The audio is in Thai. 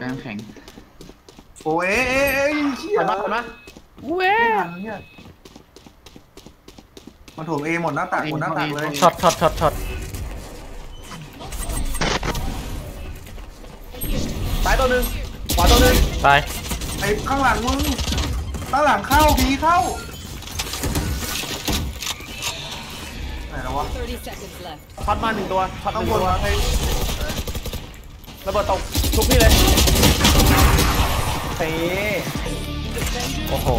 กลางแข็งโอ้ยเอ้ยเอ้ยเชี่ยถอยมาถอยมาเว้ไม่ทันเนี่ยมันถูกเอหมดหน้าตักหมดหน้าตักเลยช็อตช็อตช็อตช็อตซ้ายตัวหนึ่งขวาตัวหนึ่งตายไอ้ข้างหลังมึงข้างหลังเข้าพีเข้าไหนแล้ววะ30 seconds left. ช็อตมาหนึ่งตัวช็อตหข้างนึ่งบนตัววะไอ้ ระเบิดตกทุกพี่เลยเต๋โอ้โห